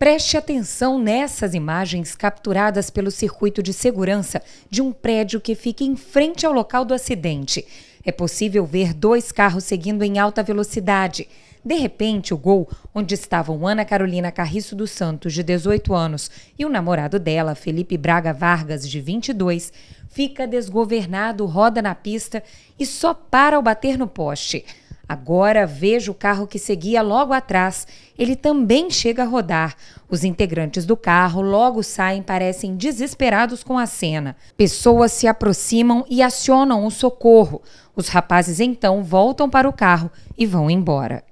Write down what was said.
Preste atenção nessas imagens capturadas pelo circuito de segurança de um prédio que fica em frente ao local do acidente. É possível ver dois carros seguindo em alta velocidade. De repente, o gol, onde estavam Ana Carolina Carriço dos Santos, de 18 anos, e o namorado dela, Felipe Braga Vargas, de 22, fica desgovernado, roda na pista e só para ao bater no poste. Agora vejo o carro que seguia logo atrás. Ele também chega a rodar. Os integrantes do carro logo saem, parecem desesperados com a cena. Pessoas se aproximam e acionam o socorro. Os rapazes então voltam para o carro e vão embora.